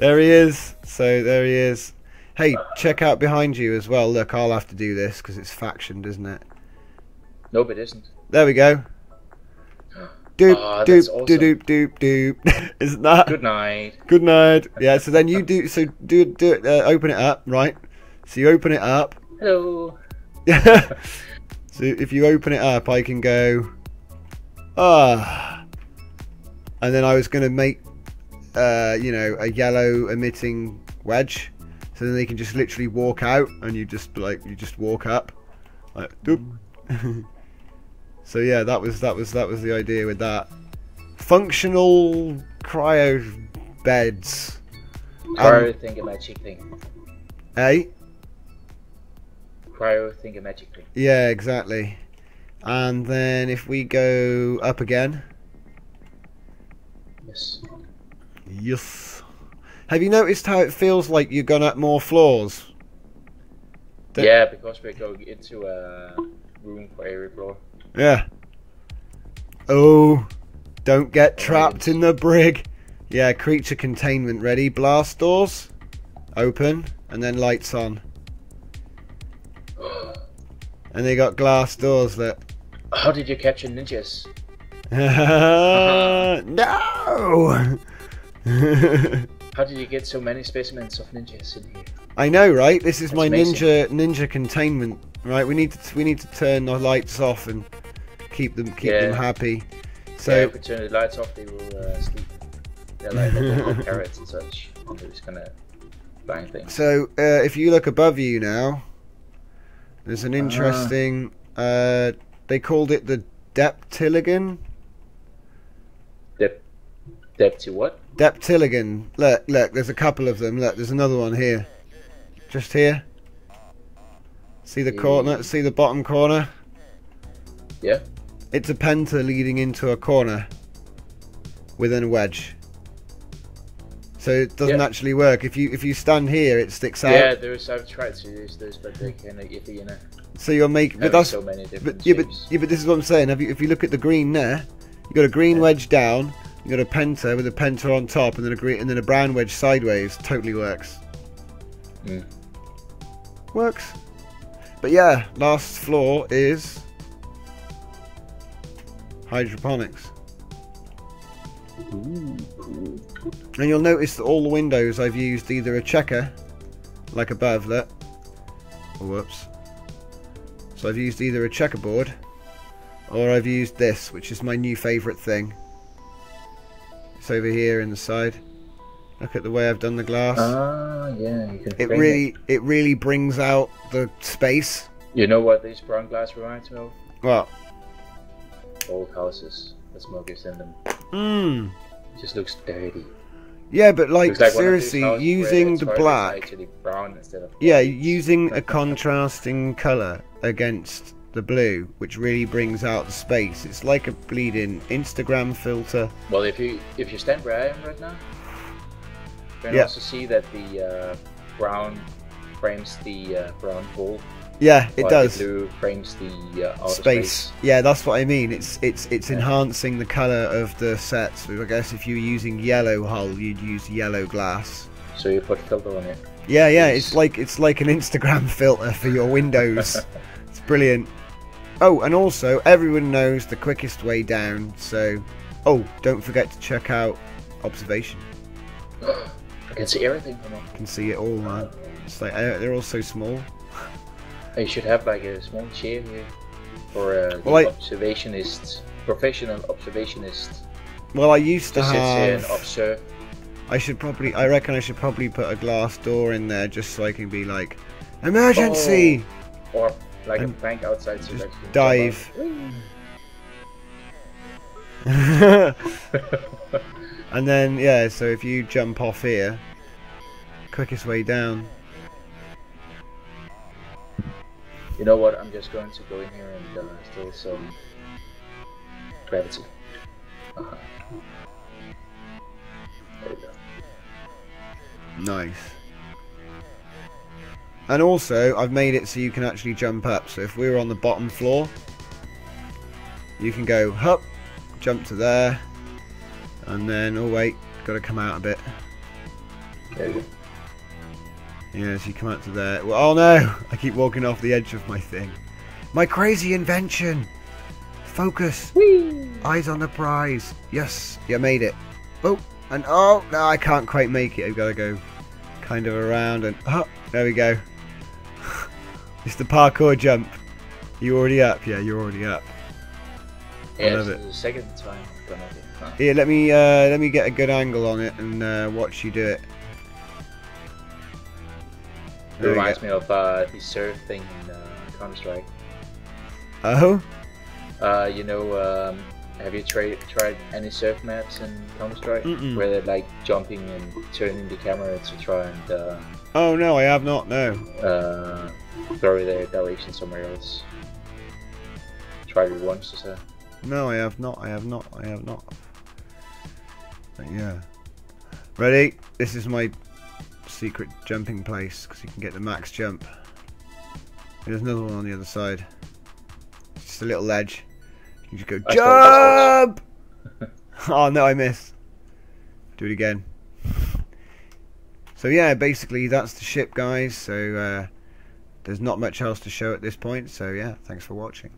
There he is. So there he is. Hey, check out behind you as well. Look, I'll have to do this because it's factioned, isn't it? Nope, it isn't. There we go. Doop, Ah, doop, that's doop, awesome. doop, doop, doop. Isn't that? Good night. Good night. Yeah. So then you do. So do do it. Uh, open it up, right? So you open it up. Hello. so if you open it up, I can go. Ah. And then I was going to make, uh, you know, a yellow emitting wedge. So then they can just literally walk out, and you just like you just walk up, like doop. so yeah, that was that was that was the idea with that. Functional cryo beds. Cryo think a magic thing. Eh? Cryo magic thing. Yeah, exactly. And then if we go up again. Yes. Yes. Have you noticed how it feels like you've gone up more floors? That- Yeah, because we're going into a room for every floor. Yeah. Oh, don't get trapped in the brig. Yeah, creature containment ready. Blast doors. Open. And then lights on. And they got glass doors that. How did you capture ninjas? no! How did you get so many specimens of ninjas in here? I know, right? This is That's my amazing. ninja ninja containment, right? We need to we need to turn the lights off and keep them keep them happy. So So if we turn the lights off, they will uh, sleep. They're like little parrots and such. They're just gonna find things. so uh, if you look above you now, there's an interesting. Uh, they called it the Deptiligan. To what? Deptiligan. Look, look. There's a couple of them. Look, there's another one here. Just here. See the hmm. corner? See the bottom corner? Yeah. It's a penta leading into a corner within a wedge. So it doesn't Yeah. actually work. If you if you stand here, it sticks out. Yeah, there's I've tried to use this, but they kind of iffy, you know. So you're making. But that's. so many different But yeah, but yeah, but this is what I'm saying. Have you, if you look at the green there, you got a green wedge down. You got a penta with a penta on top, and then a green and then a brown wedge sideways. Totally works. Mm. Works. But yeah, last floor is hydroponics. And you'll notice that all the windows I've used either a checker, like above, look. Oh, whoops. So I've used either a checkerboard, or I've used this, which is my new favourite thing. It's over here in the side. Look at the way I've done the glass. Ah, yeah, you can. it really, it really brings out the space. You know what this brown glass reminds me of? Well, Old houses. The smoke is in them. mmm. Just looks dirty. Yeah, but like, like one of these seriously, using the the toilet is black. actually brown instead of. Yeah, using a contrasting colour against the blue, which really brings out the space. It's like a bleeding Instagram filter. Well, if you if you stand where I am right now, you can Yeah. also see that the uh, brown frames the uh, brown hole. Yeah, it does. The blue frames the uh, space. space. Yeah, that's what I mean. It's it's it's Yeah. enhancing the color of the sets. So I guess if you were using yellow hull, you'd use yellow glass. So you put filter on it. Yeah, yeah. It's like it's like an Instagram filter for your windows. it's brilliant. Oh, and also everyone knows the quickest way down. So, oh, don't forget to check out observation. I can see everything from it. You can see it all, man. It's like uh, they're all so small. You should have like a small chair here for uh, Well, I- observationist, professional observationist Well, I used to to sit here and have. observe. I should probably. I reckon I should probably put a glass door in there just so I can be like, emergency. Or like And a bank outside so dive. and then yeah, so if you jump off here, quickest way down. you know what? I'm just going to go in here and uh, steal some gravity. There we go. Nice. And also, I've made it so you can actually jump up. So if we were on the bottom floor, you can go hup, jump to there, and then oh wait, got to come out a bit. Yeah, so you come out to there. Well, oh no! I keep walking off the edge of my thing. My crazy invention! Focus! Whee! Eyes on the prize! Yes! You made it! Oh! And oh! No, I can't quite make it. I've got to go kind of around and... Oh! There we go. It's the parkour jump. You already up? Yeah, you're already up. Yeah, love this it. second time it. Huh. Let me uh, let me get a good angle on it and uh, watch you do it. It reminds me of uh, the surf thing in uh, Counter Strike. Oh, Uh, you know, um, have you tried tried any surf maps in Counter Strike where they're like jumping and turning the camera to try and uh, oh no, I have not. No. uh, throw their direction somewhere else? Tried it once or so. No, I have not. I have not. I have not. But yeah. Ready? This is my secret jumping place because you can get the max jump. There's another one on the other side. Just a little ledge. You just go I jump. oh no, I missed. Do it again. So yeah, basically that's the ship, guys. So uh, there's not much else to show at this point. So yeah, thanks for watching.